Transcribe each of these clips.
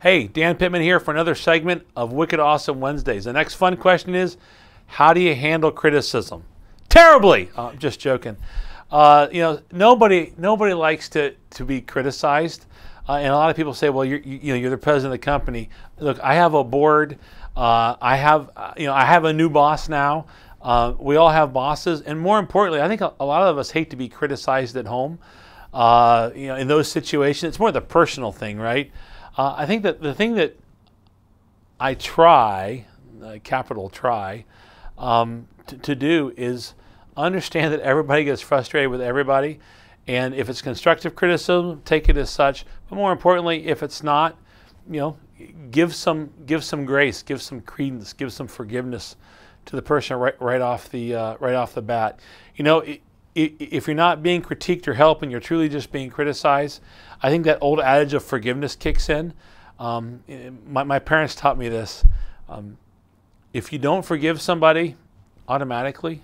Hey, Dan Pittman here for another segment of Wicked Awesome Wednesdays. The next fun question is how do you handle criticism? Terribly! Uh, just joking. Uh, you know, nobody nobody likes to, to be criticized. Uh, and a lot of people say, well, you're, you, know, you're the president of the company. Look, I have a board. Uh, I have, uh, you know, I have a new boss now. Uh, we all have bosses, and more importantly, I think a, a, lot of us hate to be criticized at home. You know, in those situations, it's more the personal thing, right? Uh, I think that the thing that I try, capital try, um, to do is understand that everybody gets frustrated with everybody, and if it's constructive criticism, take it as such. But more importantly, if it's not, you know, give some give some grace, give some credence, give some forgiveness to the person right, right off the uh, right off the bat. You know, if you're not being critiqued or helped, and you're truly just being criticized, I think that old adage of forgiveness kicks in. Um, my, my parents taught me this. Um, if you don't forgive somebody automatically,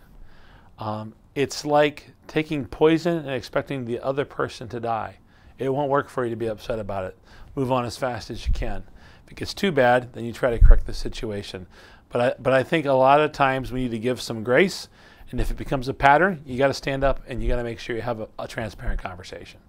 um, it's like taking poison and expecting the other person to die. It won't work for you to be upset about it. Move on as fast as you can. If it gets too bad, then you try to correct the situation. But I, but I think a lot of times we need to give some grace. And if it becomes a pattern, you got to stand up and you got to make sure you have a, a transparent conversation.